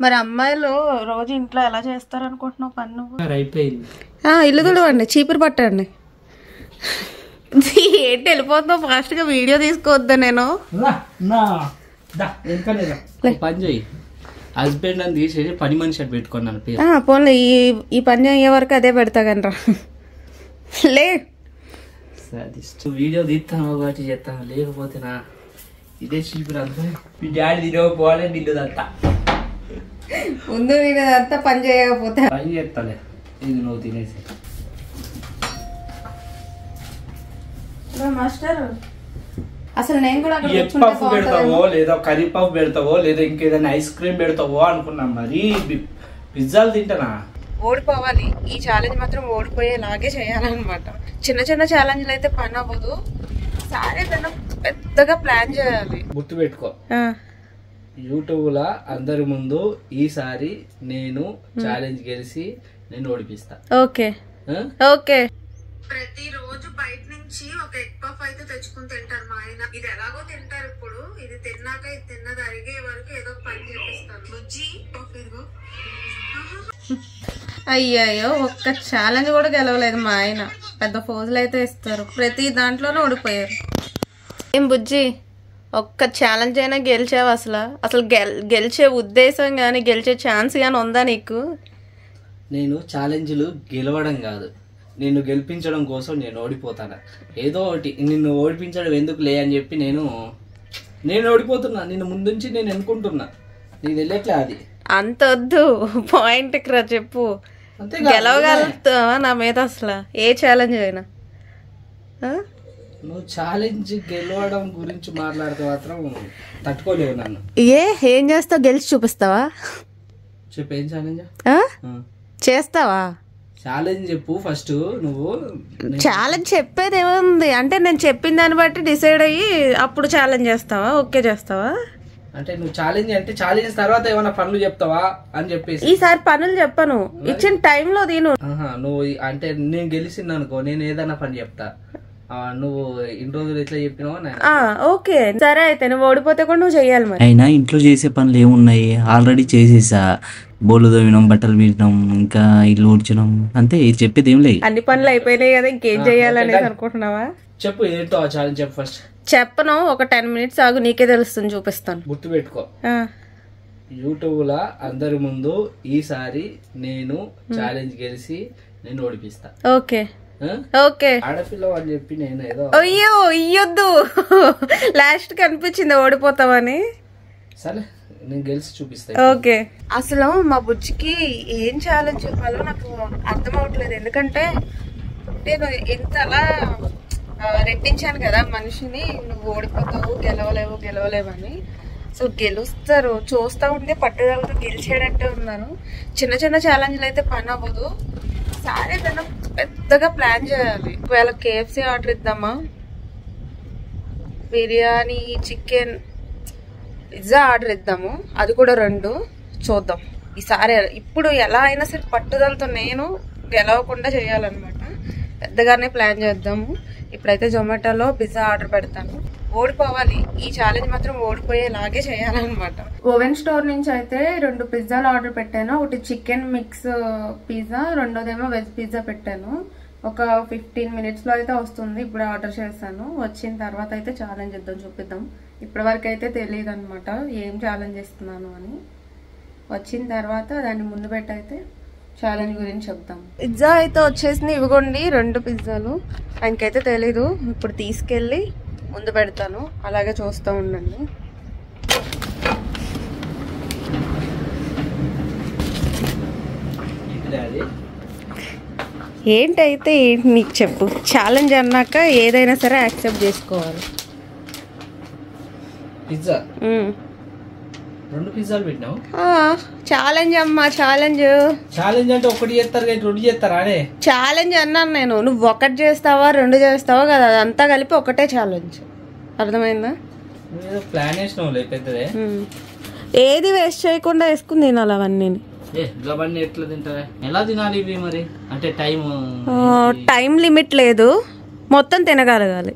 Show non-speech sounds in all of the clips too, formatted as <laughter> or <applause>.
మరి అమ్మాయిలు రోజు ఇంట్లో ఎలా చేస్తారు అనుకుంటున్నావు పని నువ్వు? మరి అయిపోయింది. ఆ, ఇల్లు తుడవండి చీపురు పట్టండి. <laughs> ఏంటి వెళ్ళిపోతున్నావు? ఫాస్ట్గా వీడియో తీసుకోవద్దా నేను? పని చేయి హస్బెండ్ అని తీసేసి పని మనిషి అటు పెట్టుకున్నాను పోన్లే ఈ ఈ పని అయ్యే వరకు అదే పెడతా కనరా లే. వీడియో తీస్తాను ఒకటి చేస్తాను. లేకపోతే నా ఇదే చీపురు అంతా మీ డాడీ తిరగకపోవాలి నిన్ను దంతా. ముందు నేను అదంతా పని చేయకపోతే. పని చేస్తాలే ఇది నువ్వు తినేసి. మాస్టర్. అసలు నేను కూడా ఎగ్ పఫ్ పెడతావో. లేదా కర్రీ పఫ్ పెడతావో లేదా ఇంకేదైనా ఐస్ క్రీమ్ పెడతావో అనుకున్నాం మరి పిజ్జాలు తింటానా? ఓడిపోవాలి. ఈ ఛాలెంజ్ మాత్రం ఓడిపోయేలాగే చేయాలన్నమాట. చిన్న చిన్న ఛాలెంజ్లు అయితే పని అవ్వదు. సారే పెద్దగా ప్లాన్ చేయాలి. గుర్తు పెట్టుకో ఆ, యూట్యూబ్ లా అందరి ముందు ఈసారి నేను ఛాలెంజ్ గెలిచి నేను ఓడిపిస్తా. ఓకే? ఓకే. ప్రతిరోజు బయట నుంచి ఒక ఎగ్ పఫ్ అయితే తెచ్చుకుని తింటారు మా ఆయన. ఇది ఎలాగో తింటారు ఇప్పుడు. ఇది తిన్నాక ఇది తిన్నది అరిగే వరకు ఏదో ఒక పని చేపిస్తాను బుజ్జి ఇదిగో. అయ్యయ్యో ఒక్క ఛాలెంజ్ కూడా గెలవలేదు మా ఆయన. పెద్ద ఫోజులు అయితే ఇస్తారు. ప్రతి దాంట్లోనూ ఓడిపోయారు. ఏం బుజ్జి? ఒక్క ఛాలెంజ్ అయినా గెలిచావు అసలు? అసలు గెల్ గెలిచే ఉద్దేశం కానీ గెలిచే ఛాన్స్ కానీ ఉందా నీకు? నేను ఛాలెంజ్లు గెలవడం కాదు. నిన్ను గెలిపించడం కోసం నేను ఓడిపోతాను? ఏదో ఒకటి. నిన్ను ఓడిపించడం ఎందుకు లే అని చెప్పి నేను నేను ఓడిపోతున్నా. నిన్ను ముందుంచి నేను అనుకుంటున్నా నీకు తెలియట్లే అది. అంత వద్దు. పాయింట్కి రా చెప్పు. గెలవగలుగుతావా నా మీద అసలు? ఏ ఛాలెంజ్ అయినా? నువ్వు ఛాలెంజ్ గెలవడం గురించి మాట్లాడితే మాత్రం తట్టుకోలేవు నన్ను. ఏ ఏం చేస్తావు? గెలిచి చూపిస్తావా? చెప్పు ఏం ఛాలెంజ్? చేస్తావా? ఛాలెంజ్ చెప్పు ఫస్ట్ నువ్వు. ఛాలెంజ్ చెప్పేది ఏముంది అంటే నేను చెప్పిన దాన్ని బట్టి డిసైడ్ అయ్యి అప్పుడు ఛాలెంజ్ చేస్తావా? ఓకే చేస్తావా? అంటే నువ్వు ఛాలెంజ్ అంటే ఛాలెంజ్ తర్వాత ఏమైనా పనులు చెప్తావా అని చెప్పేసి. ఈసారి పనులు చెప్పను. ఇచ్చిన టైంలో దీను నువ్వు అంటే నేను గెలిచింది అనుకో నేను ఏదైనా పని చెప్తా. నువ్వు ఇన్ని రోజులు ఎట్లా చెప్పినావో ఓకే. సరే అయితే నువ్వు ఓడిపోతే కూడా నువ్వు చెయ్యాలి మరి. అయినా ఇంట్లో చేసే పనులు ఏమున్నాయి? ఆల్రెడీ చేసేసా. బోలు తోమినాం బట్టలు మీటినాం ఇంకా ఇల్లు ఊడ్చడం అంతే చెప్పేది ఏం లేదు. అన్ని పనులు అయిపోయినాయి కదా ఇంకేం చెయ్యాలనేసి అనుకుంటున్నావా? చెప్పు ఏంటో ఆ ఛాలెంజ్ చెప్పు ఫస్ట్ చెప్పను ఒక టెన్ మినిట్స్ ఆగు నీకే తెలుస్తుంది చూపిస్తాను. గుర్తు పెట్టుకో ఆ, యూట్యూబ్ లా అందరి ముందు ఈసారి నేను ఛాలెంజ్ గెలిచి నేను ఓడిపిస్తా. ఓకే? ఓకే ఆడపిల్ల అని చెప్పి నేను ఏదో అయ్యో ఇయ్యొద్దు. లాస్ట్ కనిపించింది ఓడిపోతావని. సరే నేను గెలిచి చూపిస్తా ఓకే అసలు మా బుజ్జికి ఏం ఛాలెంజ్ చెప్పాలో నాకు అర్థం అవట్లేదు. ఎందుకంటే నేను ఇంతలా ఆ, రెట్టించాను కదా మనిషిని. నువ్వు ఓడిపోతావు గెలవలేవు గెలవలేవని సో గెలుస్తారు. చూస్తా ఉంటే పట్టుదలతో గెలిచేటట్టే ఉన్నాను. చిన్న చిన్న ఛాలెంజ్లు అయితే పని అవ్వదు. సారే దాన్ని పెద్దగా ప్లాన్ చేయాలి. ఒకవేళ కేఎఫ్సీ ఆర్డర్ ఇద్దామా? బిర్యానీ చికెన్ పిజ్జా ఆర్డర్ ఇద్దాము. అది కూడా రెండు. చూద్దాం. ఈసారి ఇప్పుడు ఎలా అయినా సరే పట్టుదలతో నేను గెలవకుండా చేయాలన్నమాట. పెద్దగానే ప్లాన్ చేద్దాము. ఇప్పుడైతే జొమాటోలో పిజ్జా ఆర్డర్ పెడతాను. ఓడిపోవాలి. ఈ ఛాలెంజ్ మాత్రం ఓడిపోయేలాగే చేయాలన్నమాట. ఓవెన్ స్టోర్ నుంచి అయితే రెండు పిజ్జాలు ఆర్డర్ పెట్టాను. ఒకటి చికెన్ మిక్స్ పిజ్జా రెండోదేమో వెజ్ పిజ్జా పెట్టాను. ఒక ఫిఫ్టీన్ మినిట్స్లో అయితే వస్తుంది. ఇప్పుడు ఆర్డర్ చేశాను. వచ్చిన తర్వాత అయితే ఛాలెంజ్ ఇద్దాం చూపిద్దాం. ఇప్పటి వరకు అయితే తెలియదు అనమాట ఏం ఛాలెంజ్ ఇస్తున్నాను అని. వచ్చిన తర్వాత దాన్ని ముందు పెట్టయితే ఛాలెంజ్ గురించి చెప్తాం పిజ్జా అయితే వచ్చేసింది. ఇవ్వకండి రెండు పిజ్జాలు ఆయనకైతే తెలీదు. ఇప్పుడు తీసుకెళ్ళి ముందు పెడతాను. అలాగే చూస్తూ ఉండండి. ఏంటైతే ఏంటి నీకు చెప్పు? ఛాలెంజ్ అన్నాక ఏదైనా సరే యాక్సెప్ట్ చేసుకోవాలి. పిజ్జా. రెండు పిజ్జాలు పెట్టినావు? ఆ, ఛాలెంజ్ అమ్మా ఛాలెంజ్. ఛాలెంజ్ అంటే ఒకటి చేస్తారు కానీ రెండు చేస్తారా ఛాలెంజ్ అన్నాను నేను. నువ్వు ఒకటి చేస్తావా రెండు చేస్తావా కదా అదంతా కలిపి ఒకటే ఛాలెంజ్. అర్థమైందా? ప్లాన్ పెద్దదే. ఏది వేస్ట్ చేయకుండా వేసుకుని తినాలి అవన్నీ. ఏ గవన్నీ ఎట్లా తింటారా ఎలా తినాలి ఇవి మరి? అంటే టైం టైం లిమిట్ లేదు. మొత్తం తినగలగాలి.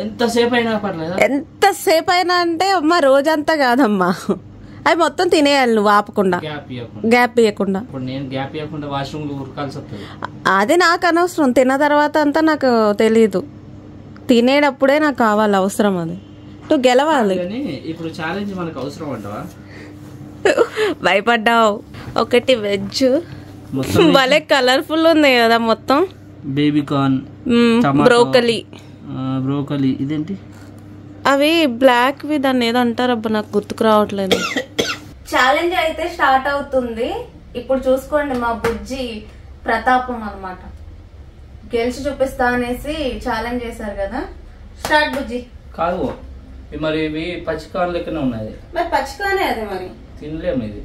ఎంతసేపు అయినా పర్లేదా? ఎంతసేపు అయినా అంటే అమ్మ రోజంతా కాదమ్మా. అవి మొత్తం తినేయాలి నువ్వు ఆపకుండా. గ్యాప్ ఇవ్వకుండా అది నాకు అనవసరం. తిన్న తర్వాత అంతా నాకు తెలియదు తినేటప్పుడే నాకు కావాలి అవసరం అది. నువ్వు గెలవాలి. కానీ ఇప్పుడు ఛాలెంజ్ మనకు అవసరం అంటవా? భయపడ్డావు. ఒకటి వెజ్. <laughs> భలే కలర్ఫుల్ ఉంది కదా మొత్తం. Baby corn tomato. Broccoli. Broccoli. ఇదేంటి? అవి బ్లాక్ వి దాన్ని ఏదో అంటారు అబ్బా నాకు గుర్తుకు రావట్లేదు. ఛాలెంజ్ అయితే స్టార్ట్ అవుతుంది. ఇప్పుడు చూసుకోండి మా బుజ్జి ప్రతాపం అన్నమాట. గెలిచి చూపిస్తా అనేసి ఛాలెంజ్ చేశారు కదా? స్టార్ట్ బుజ్జి. కాదు మరి ఇవి పచ్చి కార్న్ లెక్కనే ఉన్నది మరి పచ్చిగానే అదే మరి. తినలేము ఇది.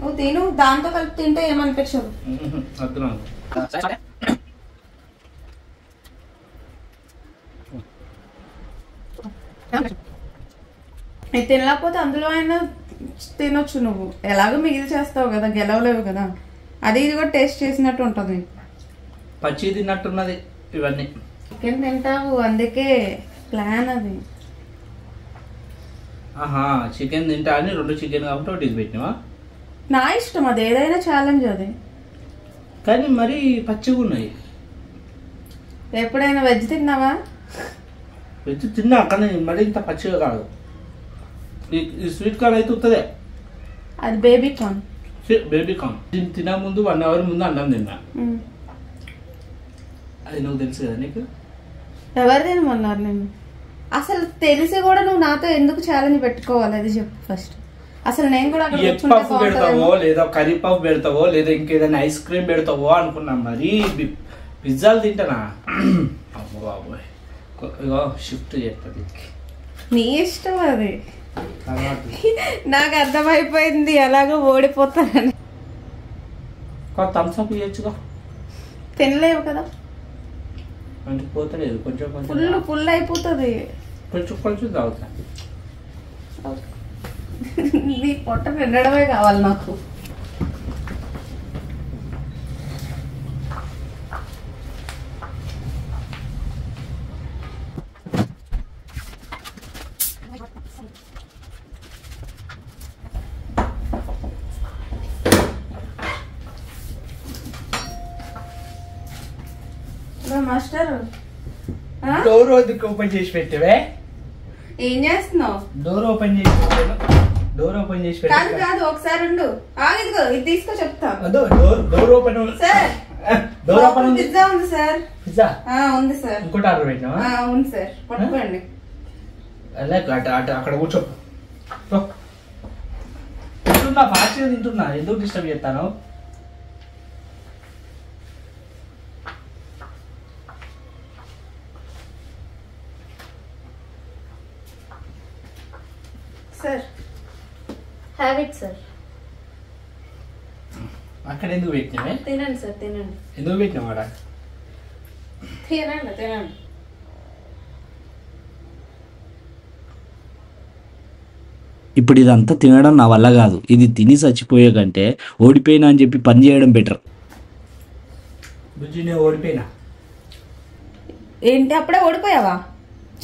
నువ్వు తిను దాంతో కలిపి తింటే ఏమనిపించదు? ఇది తినలేకపోతే అందులో అయినా తినొచ్చు నువ్వు. ఎలాగో మిగిలి చేస్తావు కదా గెలవలేవు కదా. అది ఇది కూడా టేస్ట్ చేసినట్టు ఉంటుంది. పచ్చి తిన్నట్టున్నది ఇవన్నీ. చికెన్ తింటావు అందుకే ప్లాన్ అది. ఆహా చికెన్ తింటా అని రెండు చికెన్ కాబట్టి ఒకటి ఇది పెట్టినావా? నా ఇష్టం అది ఏదైనా ఛాలెంజ్ అది. కానీ మరి పచ్చిగా ఉన్నాయి. ఎప్పుడైనా వెజ్ తిన్నావా? వెజ్ తిన్నా కానీ మరి ఇంత పచ్చిగా కాదు. ఈ- స్వీట్ కార్న్ అయితే ఉత్తదే. అది బేబీ కార్న్ బేబీ కార్న్ దీన్ని తినే ముందు వన్ అవర్ ముందు అన్నం తిన్నా. అది నువ్వు తెలుసు కదా నీకు? ఎవరు తినమన్నారు నేను అసలు తెలిసి కూడా నువ్వు నాతో ఎందుకు ఛాలెంజ్ పెట్టుకోవాలి? అది చెప్పు ఫస్ట్ అసలు నేను కూడా ఎగ్ పఫ్ పెడతావో. లేదా కర్రీ పఫ్ పెడతావో లేదా ఇంకేదైనా ఐస్ క్రీమ్ పెడతావో అనుకున్నాం మరి పిజ్జాలు తింటానా? <clears throat> అమ్మో బాబోయ్. షిఫ్ట్ చేస్తుంది నీ ఇష్టం అది. నాకు అర్థమైపోయింది ఎలాగో ఓడిపోతానని. థమ్స్అప్ ఇవ్వచ్చుగా తినలేవు కదా? అంటే పోతలేదు కొంచెం కొంచెం ఫుల్ ఫుల్ అయిపోతుంది. కొంచెం కొంచెం తాగుతా. నీ పొట్ట నిండడమే కావాలి నాకు హలో మాస్టర్ ఆ? డోర్ వద్దకు ఓపెన్ చేసి పెట్టావే? ఏం చేస్తున్నావు? డోర్ ఓపెన్ చేసి పెట్టాను. డోర్ ఓపెన్ చేసి కాదు కాదు ఒకసారి ఉండు. ఆగిదిగో ఇది తీసుకో చెప్తా. అదో door door open sir door open ఉంది. పిజ్జా ఉంది సార్. పిజ్జా? ఆ, ఉంది సార్. ఇంకోటి ఆర్డర్ పెట్టినావా? ఆ, ఉంది సార్. పట్టుకోండి. అలా అటు అటు అక్కడ కూర్చో. తింటున్నా ఫాస్ట్గా తింటున్నా. ఎందుకు డిస్టర్బ్ చేస్తాను? సార్. హ్యావ్ ఇట్ సార్ అక్కడ ఎందుకు పెట్టినావే? తినండి సార్ తినండి. ఎందుకు పెట్టినావు ఆడ తినండి తినండి. ఇప్పుడు ఇదంతా తినడం నా వల్ల కాదు. ఇది తిని చచ్చిపోయే కంటే ఓడిపోయినా అని చెప్పి పని చేయడం బెటర్ ఓడిపోయినా? ఏంటి అప్పుడే ఓడిపోయావా?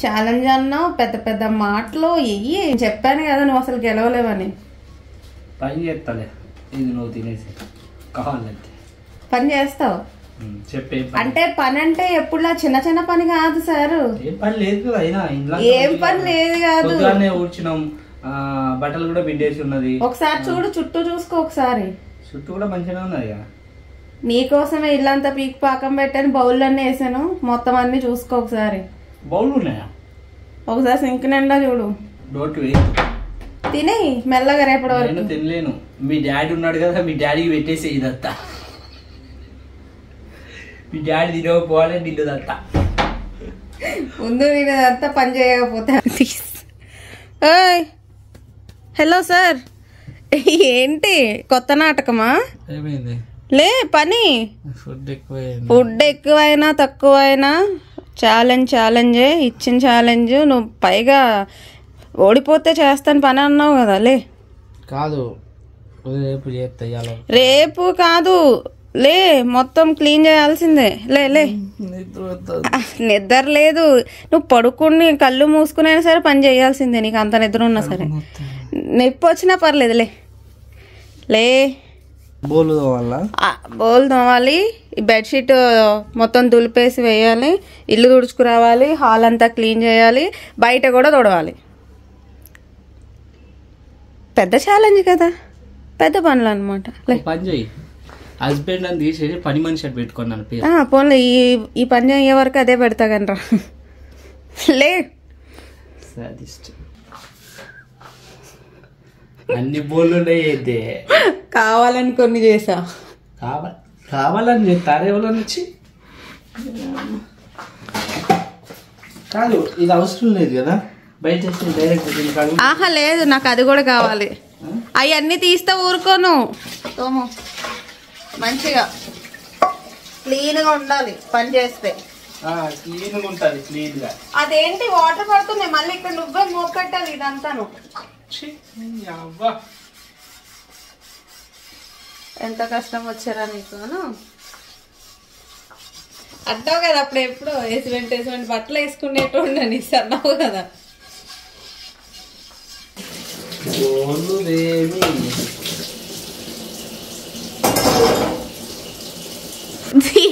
ఛాలెంజ్ అన్నావు పెద్ద పెద్ద మాటలు ఎయ్యి చెప్పాను కదా నువ్వు అసలు గెలవలేవని. పని చేస్తాలే ఇది నువ్వు తినేసి కావాలంటే పని చేస్తావు? చెప్పే. అంటే పని అంటే ఎప్పుడులా చిన్న చిన్న పని కాదు సార్. ఏం పని లేదు అయినా ఏం పని లేదు కాదు. ఊడ్చినాం బట్టలు కూడా పిండేసి ఉన్నది. ఒకసారి చూడు చుట్టూ చూసుకో ఒకసారి. చుట్టూ కూడా మంచిగా ఉన్నది నీకోసమే ఇల్లంతా పీక్ పాకం పెట్టాను బౌల్ అన్నీ వేసాను మొత్తం అన్ని చూసుకో ఒకసారి. బౌల్ ఉన్నాయా? ఒకసారి సింక్ నిండా చూడు. డోట్ వేయి. తిని మెల్లగా రేపటి నేను వరకు తినలేను. మీ డాడీ ఉన్నాడు కదా మీ డాడీకి పెట్టేసి ఇదంతా. మీ డాడీ తినకపోవాలి నిన్ను దత్తా ముందు నేను అదంతా పని చేయకపోతే ఓయ్ హలో సార్. ఏంటి? కొత్త నాటకమా? ఏమైంది? లే పని. ఫుడ్ ఎక్కువైనా తక్కువైనా? ఛాలెంజ్ ఛాలెంజే ఇచ్చిన ఛాలెంజ్. నువ్వు పైగా ఓడిపోతే చేస్తాను పని అన్నావు కదా లే. కాదు. రేపు రేపు కాదు. లే మొత్తం క్లీన్ చేయాల్సిందే. లే లే. నిద్ర లేదు. నువ్వు పడుకుని కళ్ళు మూసుకునైనా సరే పని చేయాల్సిందే. నీకు అంత నిద్ర ఉన్నా సరే. నొప్పి వచ్చినా పర్లేదులే లే. బోలు తోమాలి. ఈ బెడ్షీట్ మొత్తం దులిపేసి వేయాలి. ఇల్లు తుడుచుకురావాలి. హాల్ అంతా క్లీన్ చేయాలి. బయట కూడా తుడవాలి. పెద్ద ఛాలెంజ్ కదా. పెద్ద పనులు అనమాట లే. పని చేయి హస్బెండ్ అని తీసేసి పని మనిషి అని పెట్టుకున్నాను పోన్లే. ఈ ఈ పని అయ్యే వరకు అదే పెడతా కనరా లే. అన్ని బోళ్ళు ఉన్నాయి అయితే. కావాలని కొన్ని చేసా. కావాలి. కావాలని చెప్తారు ఎవరో నుంచి? కాదు ఇది అవసరం లేదు కదా. బయట వచ్చి డైరెక్ట్ ఆహా లేదు నాకు అది కూడా కావాలి. అవన్నీ తీస్తే ఊరుకోను. తోము. మంచిగా. క్లీన్గా ఉండాలి పని చేస్తే. క్లీన్గా ఉంటుంది క్లీన్గా. అదేంటి వాటర్ పడుతుంది. మళ్ళీ ఇక్కడ నువ్వే మోపెట్టాలి ఇదంతాను. అవ్వా ఎంత కష్టం వచ్చారా నీకు అంటావు కదా అప్పుడు ఎప్పుడు వేసిమెంట్ వేసిమెంట్ బట్టలు వేసుకునేటోండని అన్నావు కదా.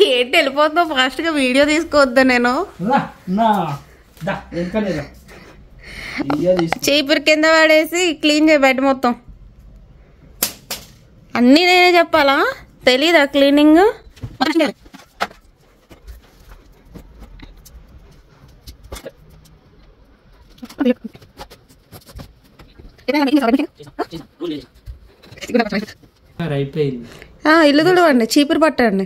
ఏంటి వెళ్ళిపోతున్నావు? ఫాస్ట్గా వీడియో తీసుకోవద్దా నేను? చీపురు కింద పడేసి క్లీన్ చేయ బెడ్ మొత్తం. అన్నీ నేనే చెప్పాలా? తెలీదా క్లీనింగ్? ఇల్లు తుడవండి చీపురు పట్టండి.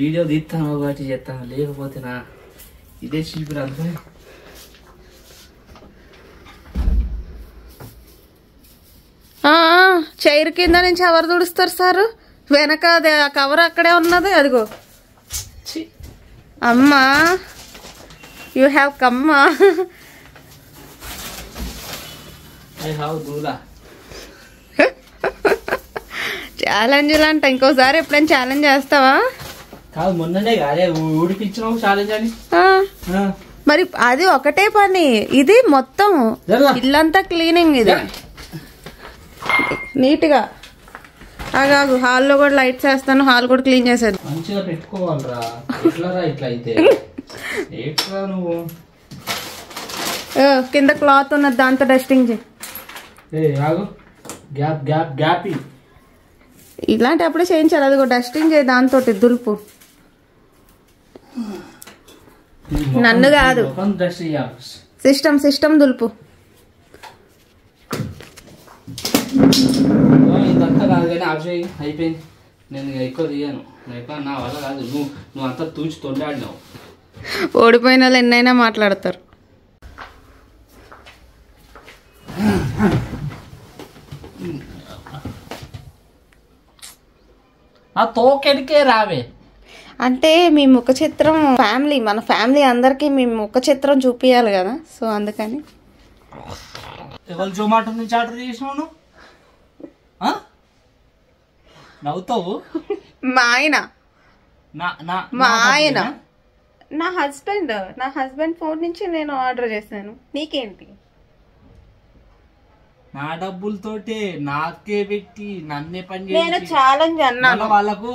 వీడియో తీస్తాను కాబట్టి చేస్తాను లేకపోతే నా ఇదే చీపురు అంతా. చైర్ కింద నుంచి ఎవరు తుడుస్తారు సార్? వెనక అది ఆ కవర్ అక్కడే ఉన్నది అదిగో. అమ్మా. యూ హ్యావ్ కమ్మా ఛాలెంజ్లు అంట ఇంకోసారి ఎప్పుడైనా ఛాలెంజ్ చేస్తావా? కాదు మొన్ననే ఛాలెంజ్ అని. మరి అది ఒకటే పని ఇది మొత్తం. ఇల్లంతా క్లీనింగ్ ఇది. నీట్గా. ఆగాగు హాల్లో కూడా లైట్స్ వేస్తాను హాల్ కూడా క్లీన్ చేసేది. మంచిగా పెట్టుకోవాలిరా. ఇట్లా అయితే నువ్వు? కింద క్లాత్ ఉన్నది దాంతో డస్టింగ్ చేయి. ఇలాంటి అప్పుడే చేయించాలి అదిగో డస్టింగ్ చేయి దాంతో దులుపు. నన్ను కాదు. సిస్టమ్ సిస్టమ్ దులుపు. ఇదంతా కాదు కానీ అయిపోయింది. నేను ఎక్కువ తీయను. ఎక్కువ నా వల్ల కాదు. నువ్వు నువ్వు అంతా తూచి తొండాడినావు. ఓడిపోయిన వాళ్ళు ఎన్నైనా మాట్లాడతారు. ఆ తోకెడికే రావే. అంటే మీ ముఖ చిత్రం ఫ్యామిలీ మన ఫ్యామిలీ అందరికీ మీ ముఖ చిత్రం చూపించాలి కదా. సో అందుకని. ఎవరు జొమాటో నుంచి ఆర్డర్ చేసినావు? నవ్వుతావు? మా ఆయన. నా నా మా ఆయన? నా హస్బెండ్ నా హస్బెండ్ ఫోన్ నుంచి నేను ఆర్డర్ చేశాను. నీకేంటి? నా డబ్బులతోటే నాకే పెట్టి నన్నే పని నేను ఛాలెంజ్ అన్నాను. వాళ్ళకు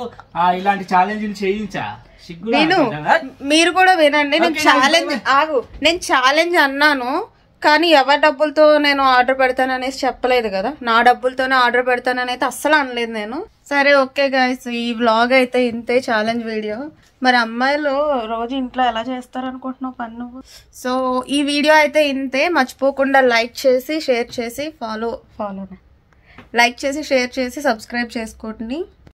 ఇలాంటి ఛాలెంజ్లు చేయించా? విను మీరు కూడా వినండి. నేను ఛాలెంజ్ ఆగు. నేను ఛాలెంజ్ అన్నాను. కానీ ఎవరి డబ్బులతో నేను ఆర్డర్ పెడతాను అనేసి చెప్పలేదు కదా? నా డబ్బులతోనే ఆర్డర్ పెడతానని అస్సలు అనలేదు నేను. సరే ఓకే గాయస్ ఈ వ్లాగ్ అయితే ఇంతే ఛాలెంజ్ వీడియో మరి అమ్మాయిలు రోజు ఇంట్లో ఎలా చేస్తారు అనుకుంటున్నావు పని నువ్వు? సో ఈ వీడియో అయితే ఇంతే. మర్చిపోకుండా లైక్ చేసి షేర్ చేసి ఫాలో ఫాలో లైక్ చేసి షేర్ చేసి సబ్స్క్రైబ్ చేసుకోండి.